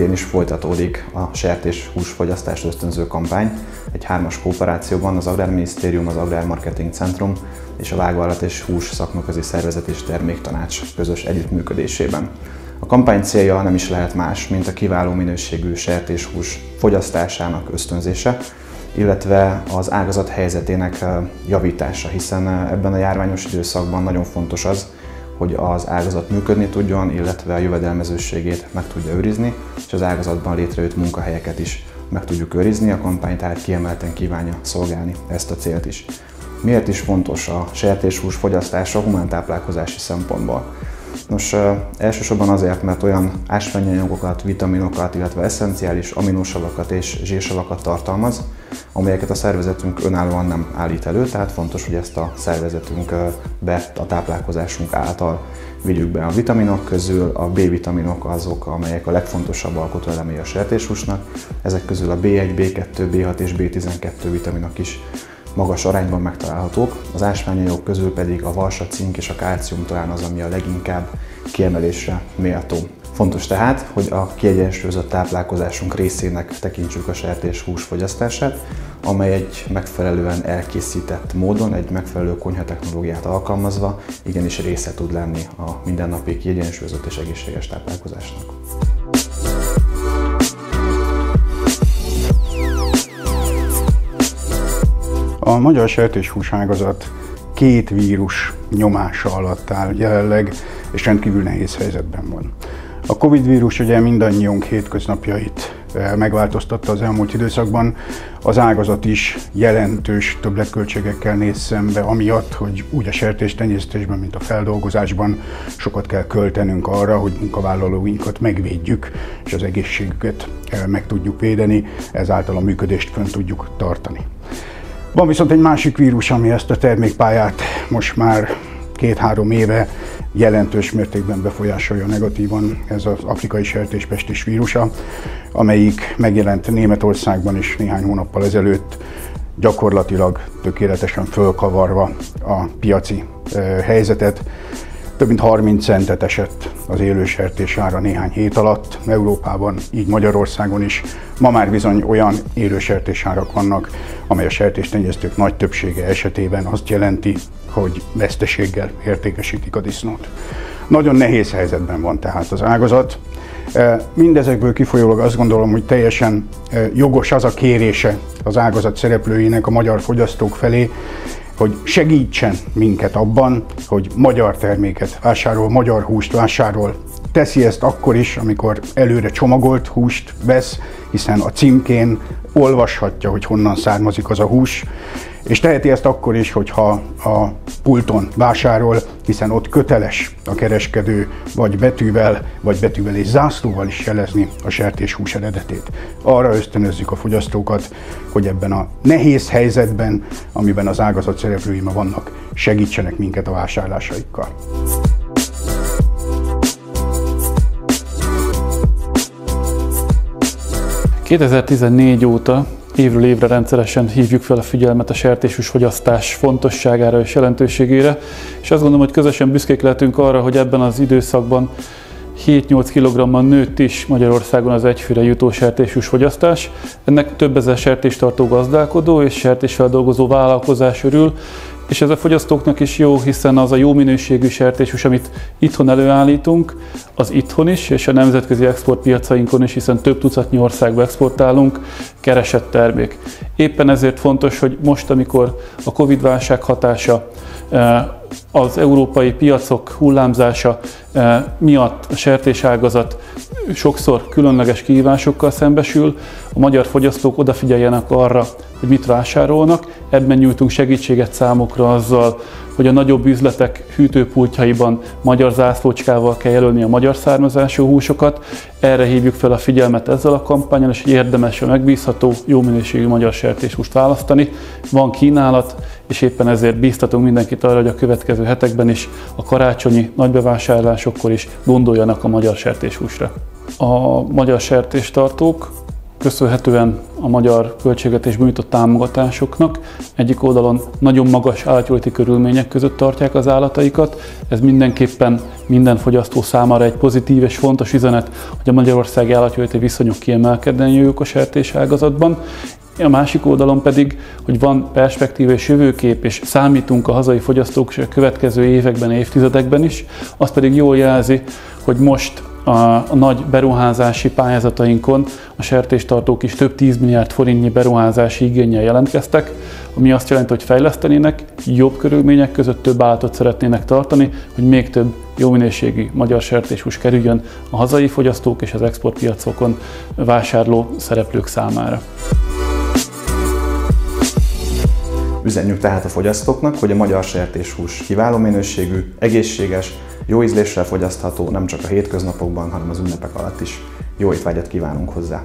idén is folytatódik a sertés húsfogyasztást ösztönző kampány. Egy hármas kooperációban az Agrárminisztérium, az Agrármarketing Centrum és a Vágóállat és Hús Szakmaközi Szervezet és Terméktanács közös együttműködésében. A kampány célja nem is lehet más, mint a kiváló minőségű sertéshús fogyasztásának ösztönzése, illetve az ágazat helyzetének javítása, hiszen ebben a járványos időszakban nagyon fontos az, hogy az ágazat működni tudjon, illetve a jövedelmezőségét meg tudja őrizni, és az ágazatban létrejött munkahelyeket is meg tudjuk őrizni. A kampány tehát kiemelten kívánja szolgálni ezt a célt is. Miért is fontos a sertéshús fogyasztása humántáplálkozási szempontból? Nos, elsősorban azért, mert olyan ásványanyagokat, vitaminokat, illetve eszenciális aminosavakat és zsírsavakat tartalmaz, amelyeket a szervezetünk önállóan nem állít elő, tehát fontos, hogy ezt a szervezetünk be a táplálkozásunk által vigyük be. A vitaminok közül a B-vitaminok azok, amelyek a legfontosabb alkotóelemei a sertéshúsnak. Ezek közül a B1, B2, B6 és B12 vitaminok is magas arányban megtalálhatók, az ásványanyagok közül pedig a varsa, cink és a kálcium talán az, ami a leginkább kiemelésre méltó. Fontos tehát, hogy a kiegyensúlyozott táplálkozásunk részének tekintsük a sertés hús fogyasztását, amely egy megfelelően elkészített módon, egy megfelelő konyhatechnológiát alkalmazva igenis része tud lenni a mindennapi kiegyensúlyozott és egészséges táplálkozásnak. A magyar sertéshús ágazat két vírus nyomása alatt áll jelenleg, és rendkívül nehéz helyzetben van. A Covid vírus ugye mindannyiunk hétköznapjait eh, megváltoztatta az elmúlt időszakban. Az ágazat is jelentős többletköltségekkel néz szembe, amiatt, hogy úgy a sertéstenyésztésben, mint a feldolgozásban sokat kell költenünk arra, hogy munkavállalóinkat megvédjük, és az egészségüket eh, meg tudjuk védeni, ezáltal a működést fönn tudjuk tartani. Van viszont egy másik vírus, ami ezt a termékpályát most már két-három éve jelentős mértékben befolyásolja negatívan, ez az afrikai sertéspestis vírusa, amelyik megjelent Németországban is néhány hónappal ezelőtt, gyakorlatilag tökéletesen fölkavarva a piaci helyzetet. Több mint 30 centet esett az élősertés ára néhány hét alatt Európában, így Magyarországon is. Ma már bizony olyan élősertés árak vannak, amely a sertéstenyésztők nagy többsége esetében azt jelenti, hogy veszteséggel értékesítik a disznót. Nagyon nehéz helyzetben van tehát az ágazat. E, mindezekből kifolyólag azt gondolom, hogy teljesen e, jogos az a kérése az ágazat szereplőinek a magyar fogyasztók felé, hogy segítsen minket abban, hogy magyar terméket vásárol, magyar húst vásárol. Teszi ezt akkor is, amikor előre csomagolt húst vesz, hiszen a címkén olvashatja, hogy honnan származik az a hús, és teheti ezt akkor is, hogyha a pulton vásárol, hiszen ott köteles a kereskedő vagy betűvel, vagy betűvel és zászlóval is jelezni a sertéshús eredetét. Arra ösztönözzük a fogyasztókat, hogy ebben a nehéz helyzetben, amiben az ágazat szereplői ma vannak, segítsenek minket a vásárlásaikkal. 2014 óta évről évre rendszeresen hívjuk fel a figyelmet a sertéshús fogyasztás fontosságára és jelentőségére, és azt gondolom, hogy közösen büszkék lehetünk arra, hogy ebben az időszakban 7-8 kg nőtt is Magyarországon az egyfőre jutó sertéshús fogyasztás. Ennek több ezer sertéstartó gazdálkodó és sertésfeldolgozó vállalkozás örül, és ez a fogyasztóknak is jó, hiszen az a jó minőségű sertéshús, amit itthon előállítunk, az itthon is, és a nemzetközi exportpiacainkon is, hiszen több tucatnyi országba exportálunk, keresett termék. Éppen ezért fontos, hogy most, amikor a Covid-válság hatása eh, az európai piacok hullámzása eh, miatt a sertéságazat sokszor különleges kihívásokkal szembesül, a magyar fogyasztók odafigyeljenek arra, hogy mit vásárolnak, ebben nyújtunk segítséget számukra azzal, hogy a nagyobb üzletek hűtőpultjaiban magyar zászlócskával kell jelölni a magyar származású húsokat. Erre hívjuk fel a figyelmet ezzel a kampányon, és érdemes a megbízható, jó minőségű magyar sertéshúst választani. Van kínálat, és éppen ezért bíztatunk mindenkit arra, hogy a következő hetekben is, a karácsonyi nagybevásárlásokkor is gondoljanak a magyar sertéshúsra. A magyar sertéstartók köszönhetően a magyar költségvetés nyújtott támogatásoknak. Egyik oldalon nagyon magas állatjóléti körülmények között tartják az állataikat. Ez mindenképpen minden fogyasztó számára egy pozitív és fontos üzenet, hogy a magyarországi állatjóléti viszonyok kiemelkednek a sertés ágazatban, a másik oldalon pedig, hogy van perspektíva és jövőkép, és számítunk a hazai fogyasztók a következő években, évtizedekben is, az pedig jól jelzi, hogy most a nagy beruházási pályázatainkon a sertéstartók is több 10 milliárd forintnyi beruházási igényel jelentkeztek, ami azt jelenti, hogy fejlesztenének, jobb körülmények között több állatot szeretnének tartani, hogy még több jó minőségű magyar sertéshús kerüljön a hazai fogyasztók és az exportpiacokon vásárló szereplők számára. Üzenjük tehát a fogyasztóknak, hogy a magyar sertéshús kiváló minőségű, egészséges, jó ízléssel fogyasztható nem csak a hétköznapokban, hanem az ünnepek alatt is. Jó étvágyat kívánunk hozzá!